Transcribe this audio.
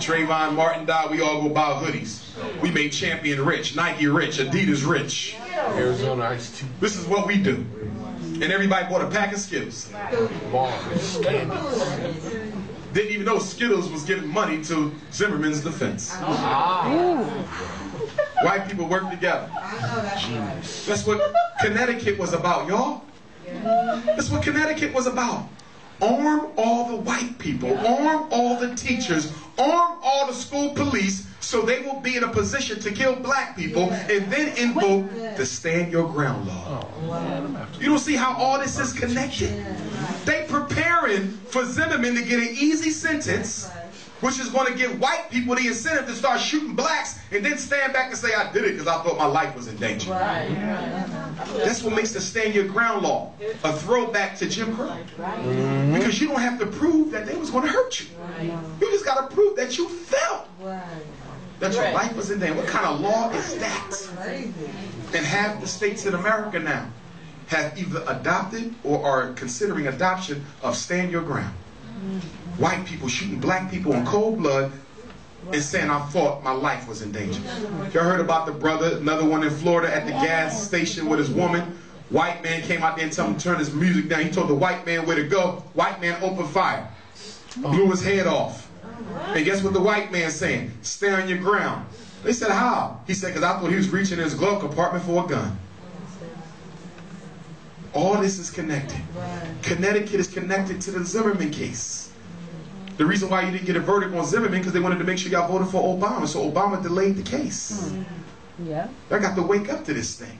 Trayvon Martin died, we all go buy hoodies. We made Champion rich, Nike rich, Adidas rich. Arizona Ice tea. This is what we do. And everybody bought a pack of Skittles. Didn't even know Skittles was giving money to Zimmerman's defense. Ah. White people work together. That's what Connecticut was about, y'all. That's what Connecticut was about. Arm all the white people, arm all the teachers, arm all the school police so they will be in a position to kill black people and then invoke the stand your ground law. You don't see how all this is connected? They preparing for Zimmerman to get an easy sentence, which is going to give white people the incentive to start shooting blacks and then stand back and say, I did it because I thought my life was in danger. Right. That's what makes the stand your ground law a throwback to Jim Crow. Because you don't have to prove that they was going to hurt you. Right. You just got to prove that you felt that your life was in danger. What kind of law is that? And half the states in America now have either adopted or are considering adoption of stand your ground. White people shooting black people in cold blood and saying I thought my life was in danger. Y'all heard about the brother, another one in Florida at the gas station with his woman. White man came out there and told him to turn his music down. He told the white man where to go. White man opened fire. Blew his head off. And guess what the white man saying? Stay on your ground. They said, how? He said, because I thought he was reaching in his glove compartment for a gun. All this is connected. Connecticut is connected to the Zimmerman case. The reason why you didn't get a verdict on Zimmerman because they wanted to make sure y'all voted for Obama, so Obama delayed the case. Hmm. Yeah. I got to wake up to this thing.